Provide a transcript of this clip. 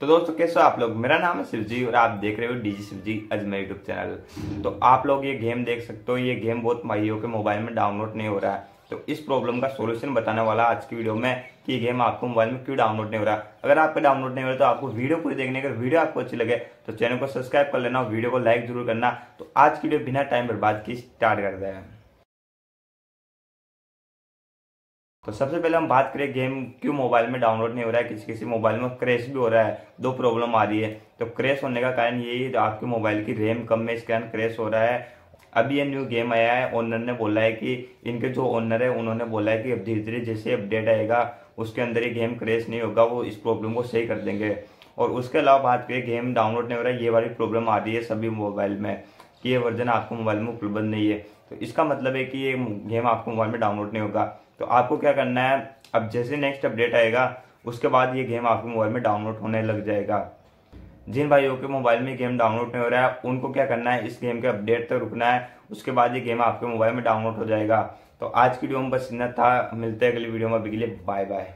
तो दोस्तों, कैसे हो आप लोग? मेरा नाम है शिवजी और आप देख रहे हो DG Shivji Ajmer YouTube channel. तो आप लोग ये गेम देख सकते हो। ये गेम बहुत माइयों के मोबाइल में डाउनलोड नहीं हो रहा है। तो इस प्रॉब्लम का सोल्यूशन बताने वाला आज की वीडियो में कि ये गेम आपको मोबाइल में क्यों डाउनलोड नहीं हो रहा अगर आपका डाउनलोड नहीं हो रहा तो आपको वीडियो पूरी देखने अगर वीडियो आपको अच्छी लगे तो चैनल को सब्सक्राइब कर लेना वीडियो को लाइक ज़रूर करना। तो आज की वीडियो बिना टाइम बर्बाद की स्टार्ट कर दें तो सबसे पहले हम बात करें गेम क्यों मोबाइल में डाउनलोड नहीं हो रहा है? किसी किसी मोबाइल में क्रैश भी हो रहा है। दो प्रॉब्लम आ रही है। तो क्रैश होने का कारण यही है आपके मोबाइल की रैम कम में इस कारण क्रैश हो रहा है। अभी ये न्यू गेम आया है। ओनर ने बोला है कि इनके जो ओनर है, उन्होंने बोला है कि अब धीरे धीरे जैसे अपडेट आएगा, उसके अंदर ये गेम क्रैश नहीं होगा, वो इस प्रॉब्लम को सही कर देंगे। और उसके अलावा बात करें गेम डाउनलोड नहीं हो रहा है, ये वाली प्रॉब्लम आ रही है सभी मोबाइल में, कि ये वर्जन आपको मोबाइल में उपलब्ध नहीं है। तो इसका मतलब है कि ये गेम आपको मोबाइल में डाउनलोड नहीं होगा। तो आपको क्या करना है? अब जैसे नेक्स्ट अपडेट आएगा, उसके बाद ये गेम आपके मोबाइल में डाउनलोड होने लग जाएगा। जिन भाइयों के मोबाइल में गेम डाउनलोड नहीं हो रहा है, उनको क्या करना है? इस गेम के अपडेट तक रुकना है, उसके बाद ये गेम आपके मोबाइल में डाउनलोड हो जाएगा। तो आज की वीडियो में बस इतना था। मिलते हैं अगली वीडियो में। अभी के लिए बाय बाय